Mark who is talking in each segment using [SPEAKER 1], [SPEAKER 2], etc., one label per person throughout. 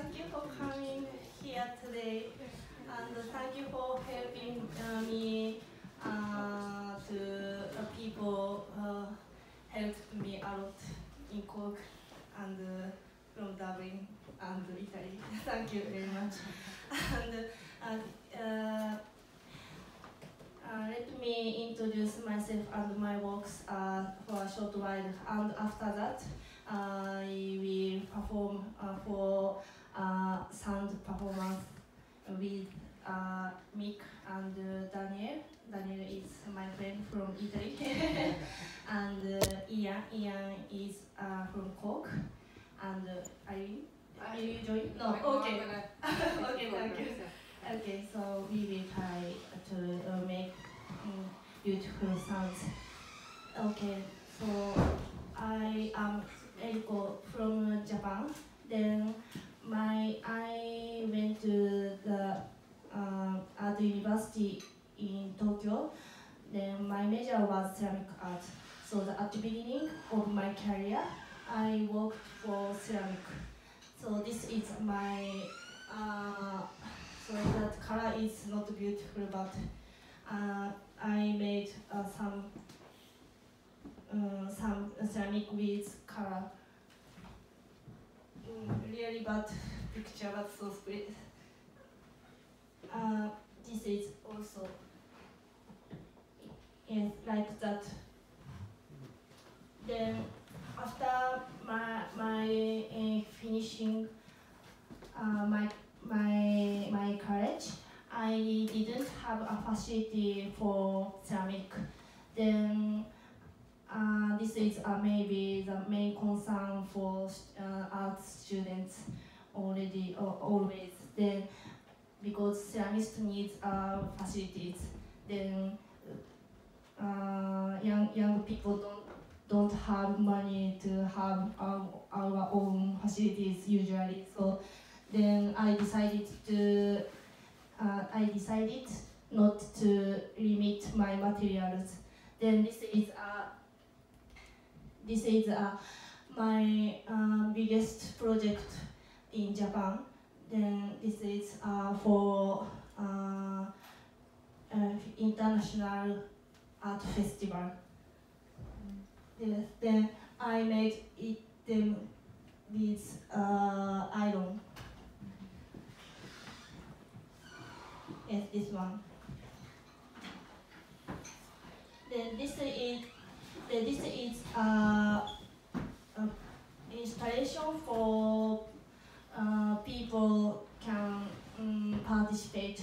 [SPEAKER 1] thank you for coming here today, and thank you for helping uh, me uh, to uh, people uh, helped me a lot in Cork and uh, from Dublin and Italy. thank you very much. and uh, let me introduce myself and my works for a short while, and after that, I will perform for uh, sound performance with uh, Mick and uh, Daniel. Daniel is my friend from Italy, and uh, Ian. Ian is uh, from Cork, and uh, you join? No. Okay. okay. Thank you. Okay, so we will try to uh, make mm, beautiful sounds. Okay, so I am Eriko from Japan. Then my I went to the uh, art university in Tokyo. Then my major was ceramic art. So the, at the beginning of my career, I worked for ceramic. So this is my uh, so that color is not beautiful, but uh, I made uh, some uh, some ceramic with color. Really bad picture, but so sweet. Uh, this is also yes, like that. Then after my my uh, finishing uh, my my my college, I didn't have a facility for ceramic. Then uh, this is uh, maybe the main concern for uh, art students already or always. Then because ceramists needs uh, facilities, then uh, young young people don't don't have money to have our, our own facilities usually. So then I decided to uh, I decided not to limit my materials. Then this is uh, this is uh, my uh, biggest project in Japan. Then this is uh, for uh, uh, international art festival. Yes, then I made it them with uh, iron. Yes, this one. Then this is this is uh, uh, installation for uh, people can um, participate.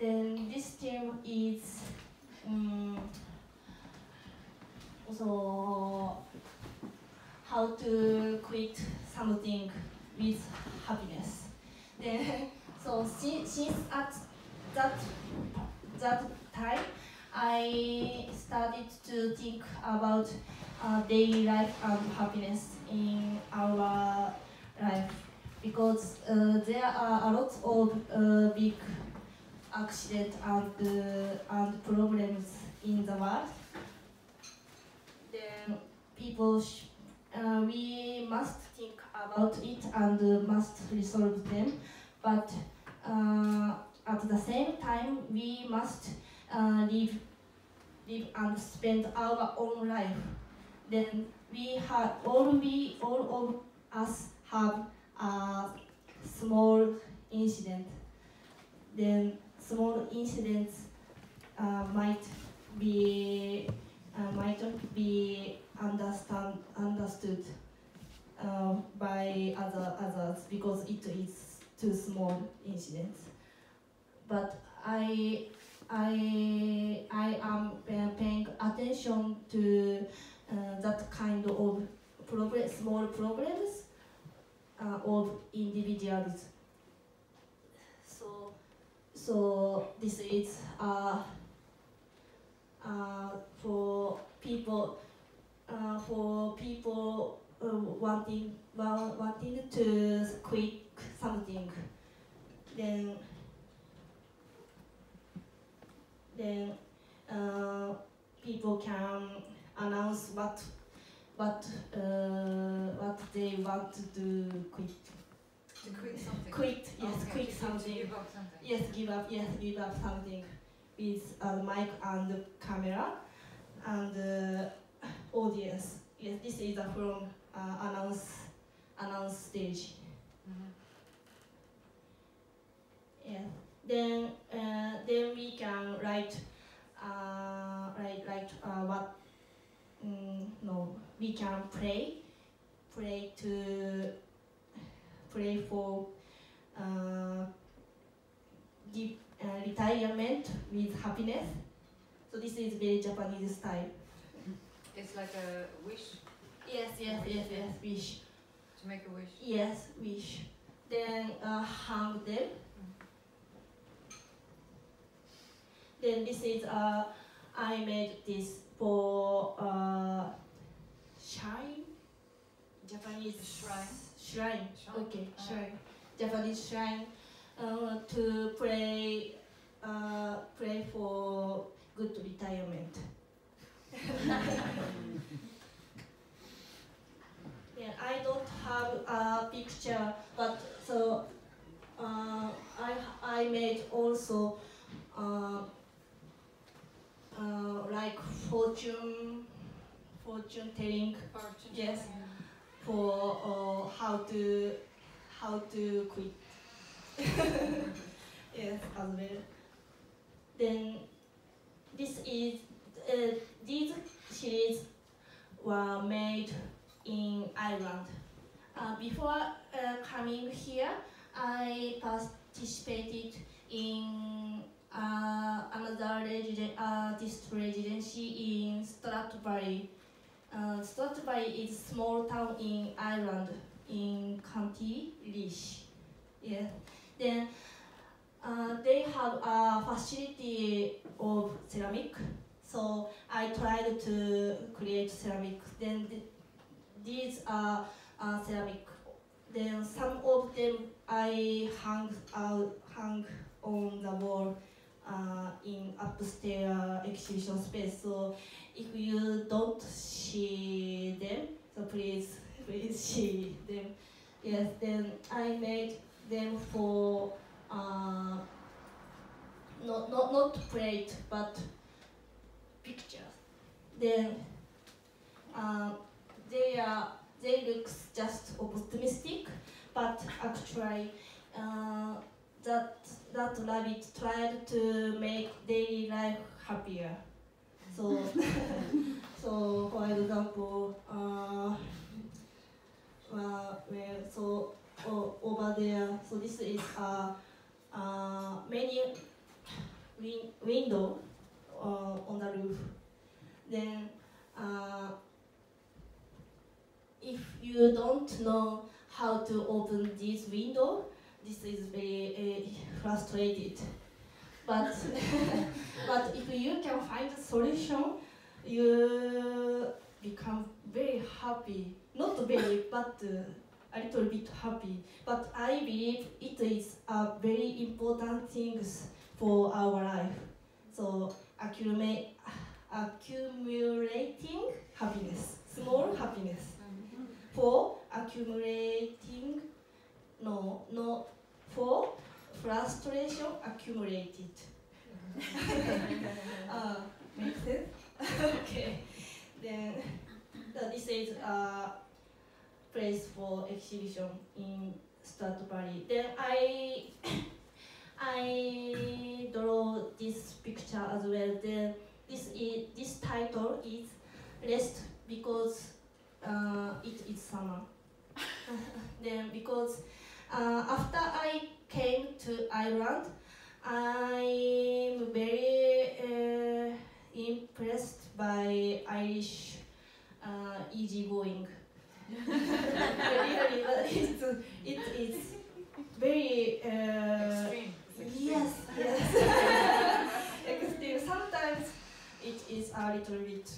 [SPEAKER 1] Then this team is um, how to quit something with happiness. Then so since, since at that that time I started to think about uh, daily life and happiness in our life because uh, there are a lot of uh, big accidents and, uh, and problems in the world. Then people, uh, we must think about it and uh, must resolve them, but at the same time we must live live and spend our own life. Then we have all we all of us have a small incident. Then small incidents uh, might be uh, might not be understand understood uh, by other others because it is too small incidents. But I I I am paying attention to uh, that kind of problem, small problems uh, of individuals. So so this is uh, uh, for people uh, for people uh, wanting wa- wanting to quit something. Then then uh, people can announce what what uh, what they want to do quit.
[SPEAKER 2] To quit something.
[SPEAKER 1] quit. Yes,
[SPEAKER 2] Okay,
[SPEAKER 1] quit
[SPEAKER 2] to- to
[SPEAKER 1] something.
[SPEAKER 2] Give up something.
[SPEAKER 1] Yes, give up. Yes, give up something with uh, the mic and the camera and uh, audience. Yes, this is uh, from uh, announce announce stage.
[SPEAKER 2] Mhm.
[SPEAKER 1] Yeah. Uh, then we can write uh, write write uh, what mm, no we can pray pray to pray for uh, give uh, retirement with happiness. So this is very Japanese style.
[SPEAKER 2] It's like a wish
[SPEAKER 1] Yes, yes, yes, yes. Wish.
[SPEAKER 2] to make a wish.
[SPEAKER 1] Yes, wish. Then uh, hang them. Then this is uh, I made this for uh, shrine. Japanese
[SPEAKER 2] Shrine?
[SPEAKER 1] Shrine.
[SPEAKER 2] Shrine?
[SPEAKER 1] Okay,
[SPEAKER 2] Ah.
[SPEAKER 1] shrine. Japanese shrine uh, to pray uh, pray for good retirement. yeah, I don't have a picture, but so uh, I I made also uh, uh, like fortune fortune telling
[SPEAKER 2] Fortune
[SPEAKER 1] Yes.
[SPEAKER 2] telling.
[SPEAKER 1] for uh, how to how to quit. yes, as well. Then this is uh, these series were made in Ireland. Uh, before uh, coming here, I participated in uh, another resident, artist residency in Stradbally. Uh, Stradbally is a small town in Ireland, in County Laois. Yeah. Then uh, they have a facility of ceramic, so I tried to create ceramic. Then th- these are uh, ceramic. Then some of them I hung out, hung on the wall uh, in upstairs exhibition space. So if you don't see them, so please, please see them. Yes, then I made them for uh, not, not, not plate, but pictures. Then uh, they are they look just optimistic, but actually uh, that that rabbit tried to make daily life happier. So, so for example, uh, uh, where so o- over there, so this is uh, uh, many win- window uh, on the roof. Then, uh, if you don't know how to open this window, this is very uh, frustrated. But but if you can find a solution, you become very happy. Not very, but uh, a little bit happy. But I believe it is a very important things for our life. So accumulate, accumulating happiness, small happiness. For accumulating, no, no, for frustration accumulated. uh, makes sense? okay. Then uh, this is a place for exhibition in Stradbally. Then I I draw this picture as well. Then this is this title is rest because uh, it is summer. then because uh, after I came to Ireland, I'm very uh, impressed by Irish uh, easygoing. really, but it's, it is very uh,
[SPEAKER 2] Extreme.
[SPEAKER 1] yes, yes. Extreme. Sometimes it is a little bit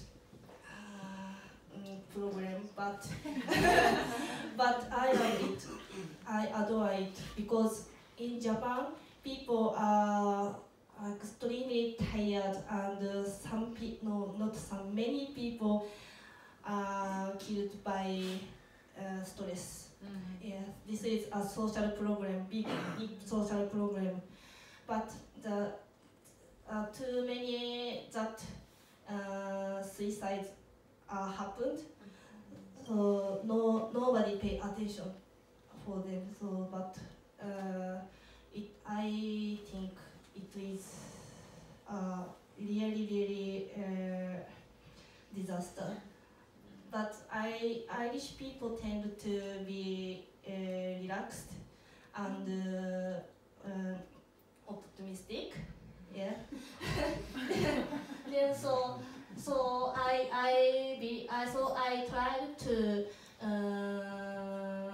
[SPEAKER 1] uh, mm, problem, but but I love it. I adore it because in Japan people are extremely tired and some people, no, not some, many people are killed by uh, stress.
[SPEAKER 2] Mhm.
[SPEAKER 1] Yes, this is a social problem, big, big social problem. But the uh, too many that uh, suicides uh, happened, so no nobody pay attention for them. So, but uh, it I think it is uh, really really uh, disaster. But I Irish people tend to be uh, relaxed and uh, uh, optimistic. Yeah. yeah. so so I I be I so I tried to uh,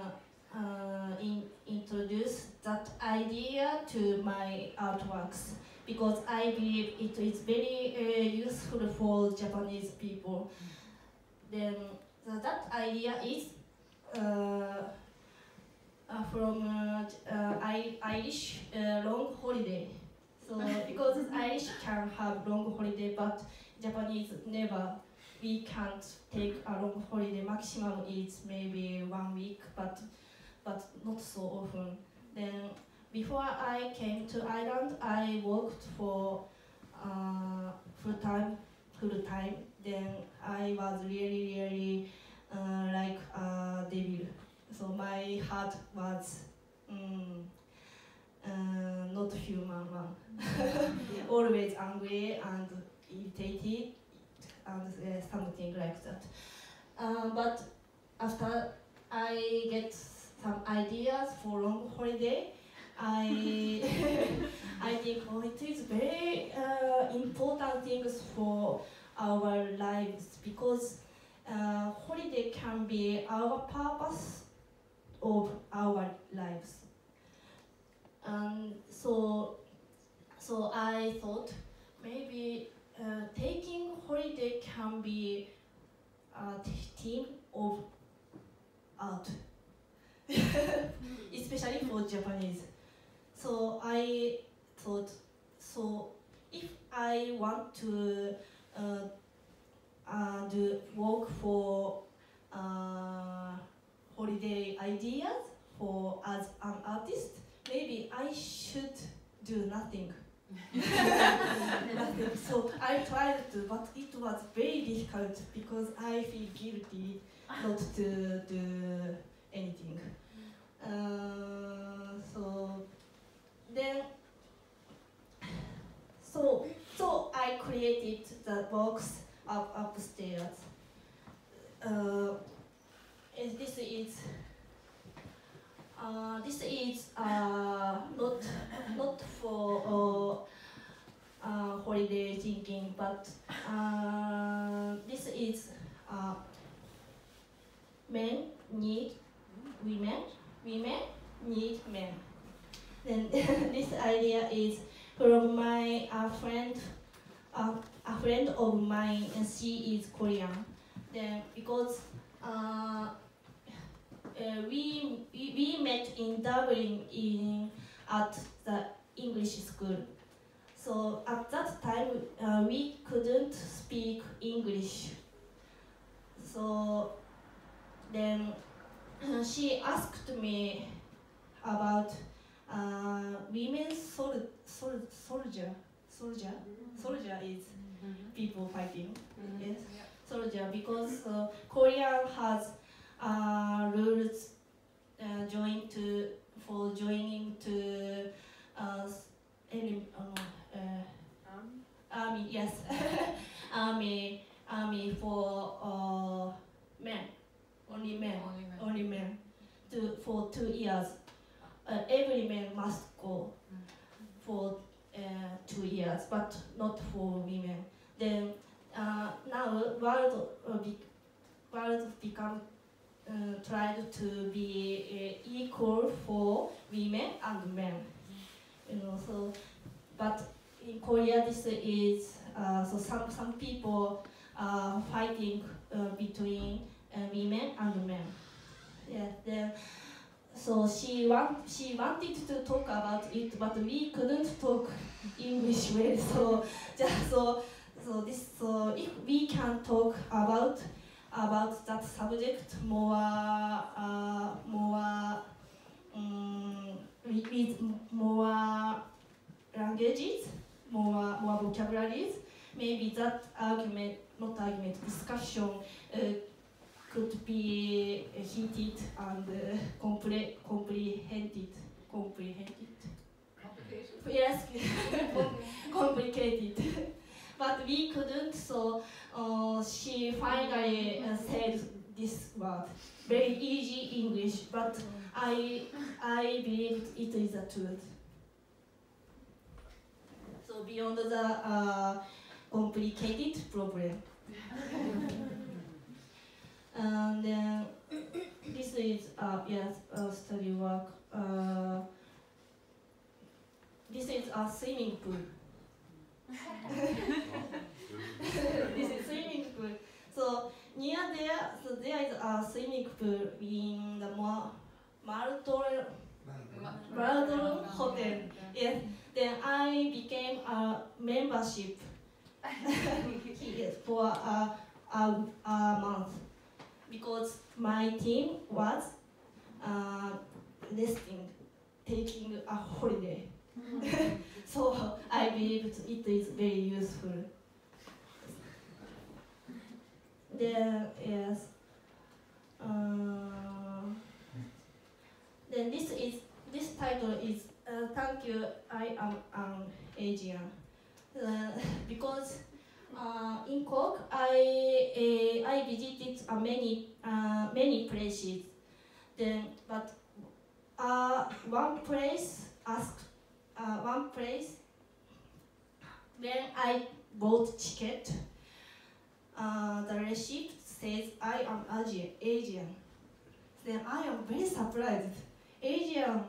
[SPEAKER 1] uh, in, introduce that idea to my artworks because I believe it is very uh, useful for Japanese people. Then that idea is uh, uh, from uh, uh, I- Irish uh, long holiday. So because Irish can have long holiday, but Japanese never. We can't take a long holiday. Maximum is maybe one week, but but not so often. Then before I came to Ireland, I worked for uh, full time, full time. Then I was really really uh, like a devil. So my heart was mm, uh, not human one. Always angry and irritated and uh, something like that. Uh, but after I get some ideas for long holiday, I I think oh, it is very uh, important things for our lives because uh, holiday can be our purpose of our lives. And so, so I thought maybe uh, taking holiday can be a theme of art, especially for Japanese. So I thought, so if I want to uh, uh, do work for uh, holiday ideas for as an artist, maybe I should do nothing. nothing. So I tried to, but it was very difficult because I feel guilty not to do anything. Uh, so then, so so I created the box up upstairs. Uh, and this is uh, this is uh, not not for uh, uh, holiday thinking, but uh, this is uh, men need women, women need men. Then this idea is from my uh, friend, uh, a friend of mine, and she is Korean. Then because uh, uh, we, we we met in Dublin in at the English school. So at that time uh, we couldn't speak English. So then she asked me about uh, women sol- sol- soldier. Soldier. Soldier is people fighting. Yes. Soldier because uh, Korea has uh, rules uh, join to for joining to uh, any uh, uh, army. Yes, army army for uh, men. Only men.
[SPEAKER 2] Only men.
[SPEAKER 1] Only men. To, for two years. Uh, every man must go for uh, two years, but not for women. Then uh, now world uh, be, world become uh, tried to be uh, equal for women and men. You know, so but in Korea this is uh, so some some people are fighting between women and men. Yeah, then so she want she wanted to talk about it, but we couldn't talk English well. So just so so this so if we can talk about about that subject more uh, more um, with, more languages, more more vocabularies. Maybe that argument, not argument, discussion uh, could be heated and uh, compre- comprehended. Comprehended.
[SPEAKER 2] Complicated.
[SPEAKER 1] Yes, complicated. but we couldn't, so uh, she finally uh, said this word. Very easy English, but I, I believe it is a truth. So beyond the uh, complicated problem. and then this is uh, yes, a study work. Uh, this is a swimming pool. this is swimming pool. So near there, so there is a swimming pool in the Ma- Maldron, Maldron Hotel. Yes. Then I became a membership for a, a, a month because my team was uh, resting, taking a holiday. so I believe it is very useful. Then yes. Uh, then this is this title is uh, thank you I am an Asian uh, because uh, in Cork I uh, I visited uh, many uh, many places. Then but uh, one place asked uh, one place when I bought ticket uh, the receipt says I am Asian Asian. Then I am very surprised. Asian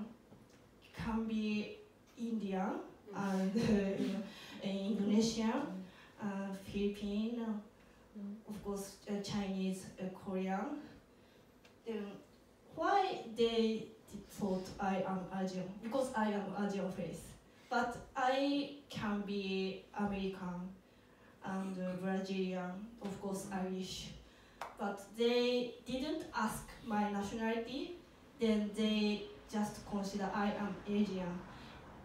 [SPEAKER 1] can be Indian and uh, Indonesian, uh, Philippine, uh, of course uh, Chinese, uh, Korean. Then why they thought I am Asian? Because I am Asian face, but I can be American and Brazilian, of course Irish. But they didn't ask my nationality. Then they just consider I am Asian.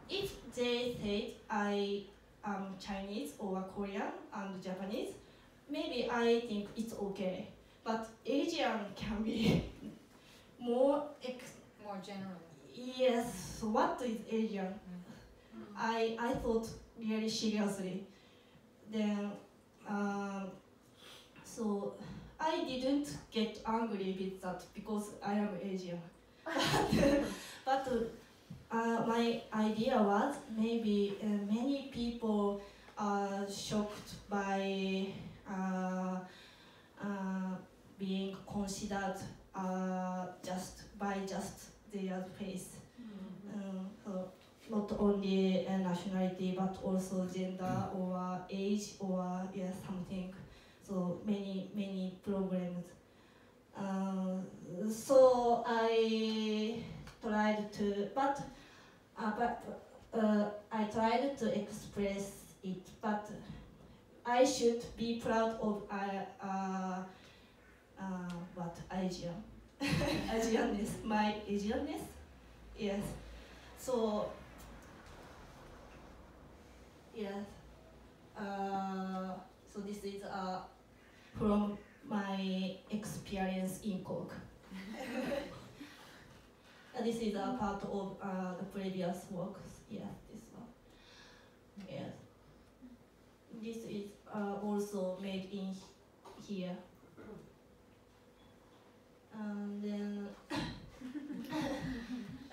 [SPEAKER 1] If they said I am Chinese or Korean and Japanese, maybe I think it's okay. But Asian can be more ex-
[SPEAKER 2] More general.
[SPEAKER 1] yes. So what is Asian? I I thought really seriously. Then um, so I didn't get angry with that because I am Asian. but uh, my idea was maybe uh, many people are shocked by uh, uh, being considered uh, just by just their face. Um, so not only uh, nationality but also gender or age or yeah, something. So many many problems. Uh, so I tried to, but uh, but uh, I tried to express it, but I should be proud of uh, uh, uh, what Asian, Asianness, my Asianness, yes. So yes, uh, so this is from my experience in Cork. Uh, this is a part of uh, the previous works. Yes, this one. Yes. This is uh, also made in here. And then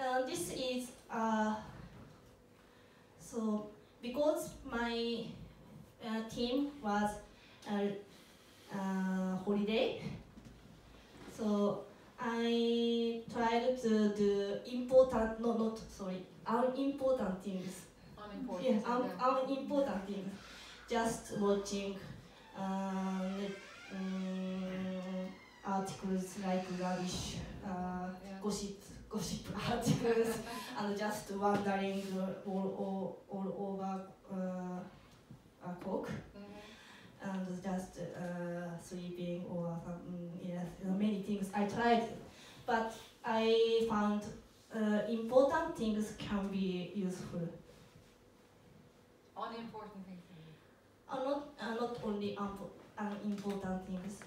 [SPEAKER 1] uh, this is uh, so because my uh, team was uh, uh, holiday, so I tried to do important, no, not sorry, unimportant things.
[SPEAKER 2] Unimportant.
[SPEAKER 1] Yeah, un- unimportant things. Just watching um, um, articles like rubbish, uh,
[SPEAKER 2] Yeah.
[SPEAKER 1] gossip, gossip articles, and just wandering all, all, all over uh, uh, Cork.
[SPEAKER 2] Mhm.
[SPEAKER 1] and just uh, sleeping or some yes many things I tried, but I found uh, important things can be useful.
[SPEAKER 2] Unimportant things.
[SPEAKER 1] Uh, not uh, not only unpo- unimportant things.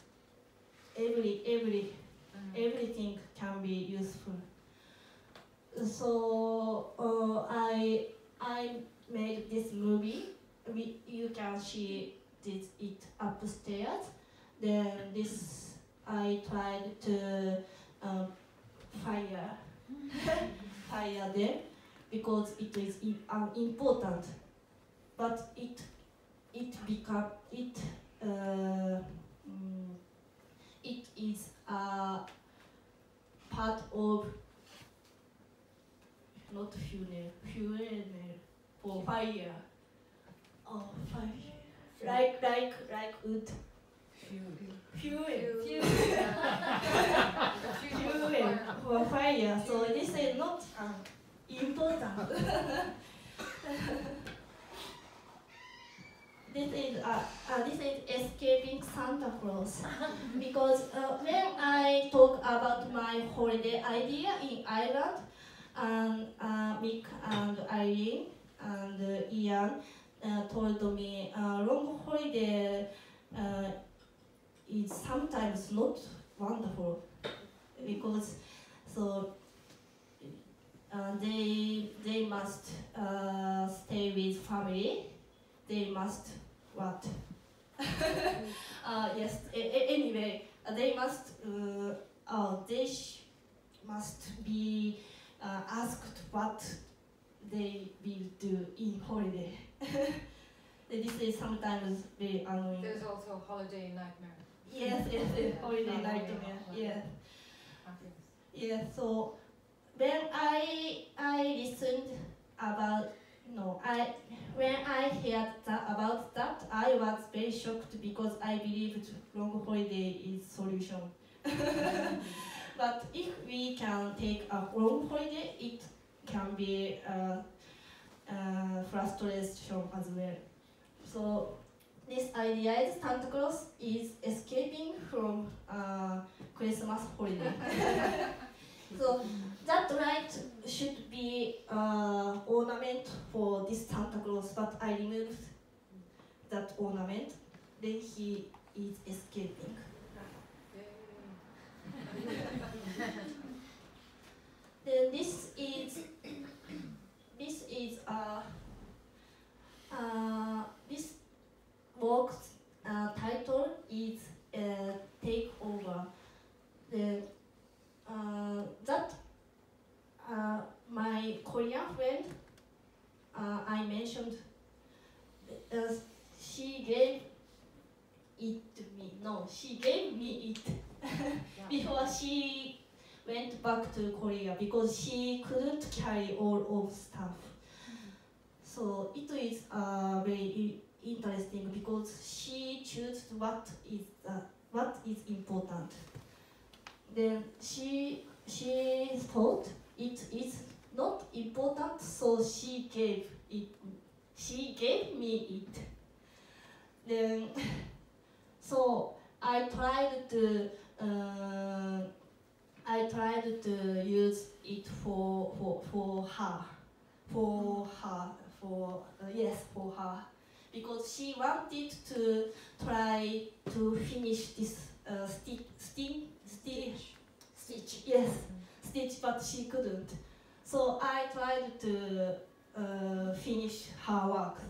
[SPEAKER 1] Every every
[SPEAKER 2] Mm.
[SPEAKER 1] everything can be useful. So uh, I I made this movie. We, you can see this it upstairs. Then this I tried to uh, fire fire them because it is uh, important. But it it become it uh, mm, it is a part of not funeral funeral for fire oh fire like like like wood fuel.
[SPEAKER 2] Fuel.
[SPEAKER 1] fuel. For fire. So this is not um, important. This is uh, uh, this is escaping Santa Claus. Because uh, when I talk about my holiday idea in Ireland, and uh, Mick and Irene and uh, Ian uh, told me uh, long holiday uh, is sometimes not wonderful because so they they must stay with family. They must what? yes. Anyway, they must. They must be asked what they will do in holiday. this is sometimes very annoying.
[SPEAKER 2] There's also holiday nightmare.
[SPEAKER 1] Yes, yes, yes, holiday nightmare. Yes. Yeah, so when I I listened about no I when I heard that about that I was very shocked because I believed long holiday is solution. but if we can take a long holiday, it can be uh, uh, frustration as well. So this idea is Santa Claus is escaping from uh, Christmas holiday. so that light should be uh, ornament for this Santa Claus, but I removed that ornament. Then he is escaping. Then this is this is uh, uh, this work's uh, title is uh, take over. The uh, that uh, my Korean friend uh, I mentioned uh, she gave it to me. No, she gave me it before she went back to Korea because she couldn't carry all of stuff. So it is uh, very interesting because she chose what is uh, what is important. Then she she thought it is not important, so she gave it. She gave me it. Then so I tried to. Uh, I tried to use it for for for her, for her, for uh, yes, for her, because she wanted to try to finish this uh, stick, stitch, stitch, yes, stitch, but she couldn't. So I tried to uh, finish her work.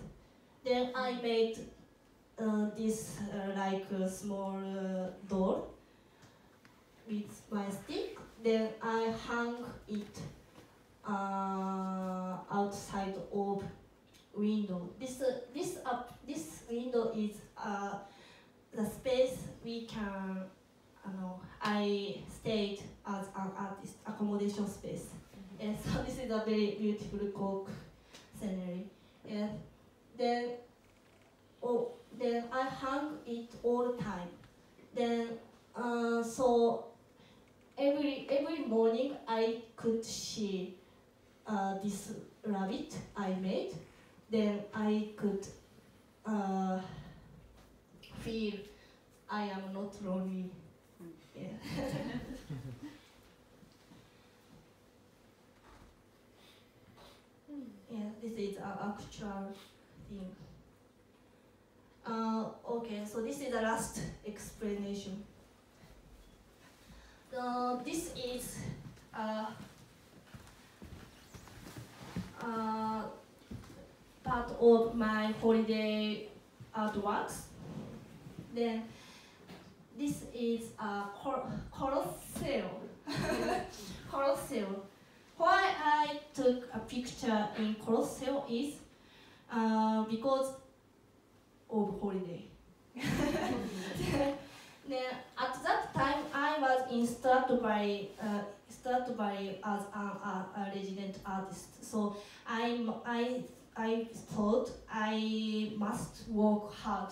[SPEAKER 1] Then I made uh, this uh, like a small uh, doll with my stick. Then I hung it uh, outside of window. This uh, this up this window is uh, the space we can. I know I stayed as an artist accommodation space. And so this is a very beautiful Cork scenery. And then oh then I hung it all the time. Then uh, so morning I could see uh, this rabbit I made. Then I could uh, feel I am not lonely. Yeah. yeah, this is an actual thing. Uh, okay, so this is the last explanation. Uh, this is uh, uh, part of my holiday artworks. Then this is a Colosseo. Colosseo. Why I took a picture in Colosseo is uh, because of holiday. then at that time I was in Stradbally, uh, Stradbally as an, a, a resident artist. So I, I, I thought I must work hard.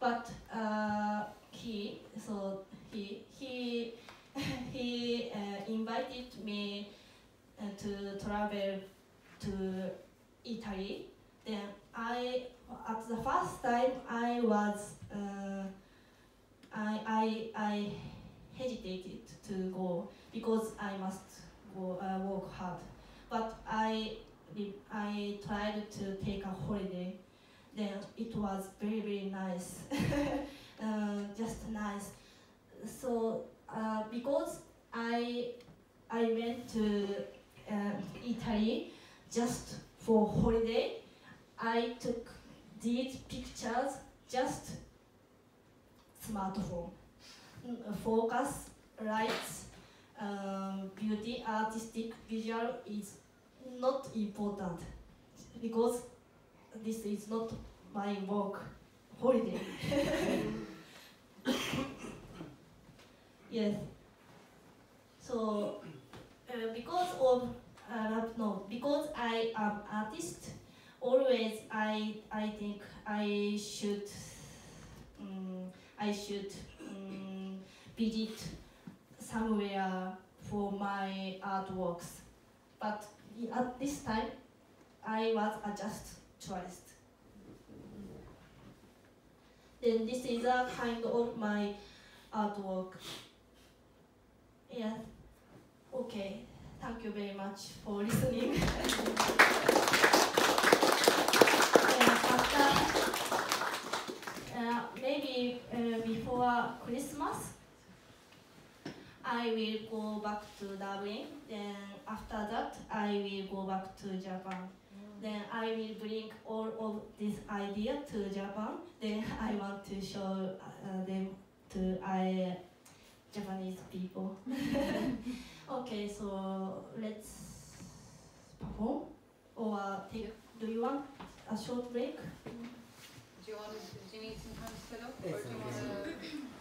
[SPEAKER 1] But uh, he, so he, he, he uh, invited me uh, to travel to Italy. Then I, at the first time, I was, uh, I, I, I hesitated to go because I must go uh, work hard. But I, I tried to take a holiday. Then it was very very nice, uh, just nice. So uh, because I, I went to uh, Italy just for holiday. I took these pictures just smartphone. Mm, Focus, lights, um, beauty, artistic, visual is not important because this is not my work holiday. yes. So uh, because of uh, no because I am artist, always I I think I should um, I should um, visit somewhere for my artworks, but at this time I was a just tourist. Then this is a kind of my artwork. Yeah. Okay. Thank you very much for listening. And after, uh, maybe uh, before Christmas, I will go back to Dublin. Then after that, I will go back to Japan. Then I will bring all of this idea to Japan. Then I want to show uh, them to I, Japanese people. okay, so let's perform. Or take, do you want a short break?
[SPEAKER 2] do you want to, do you need some time to set up? Or do you
[SPEAKER 3] want to?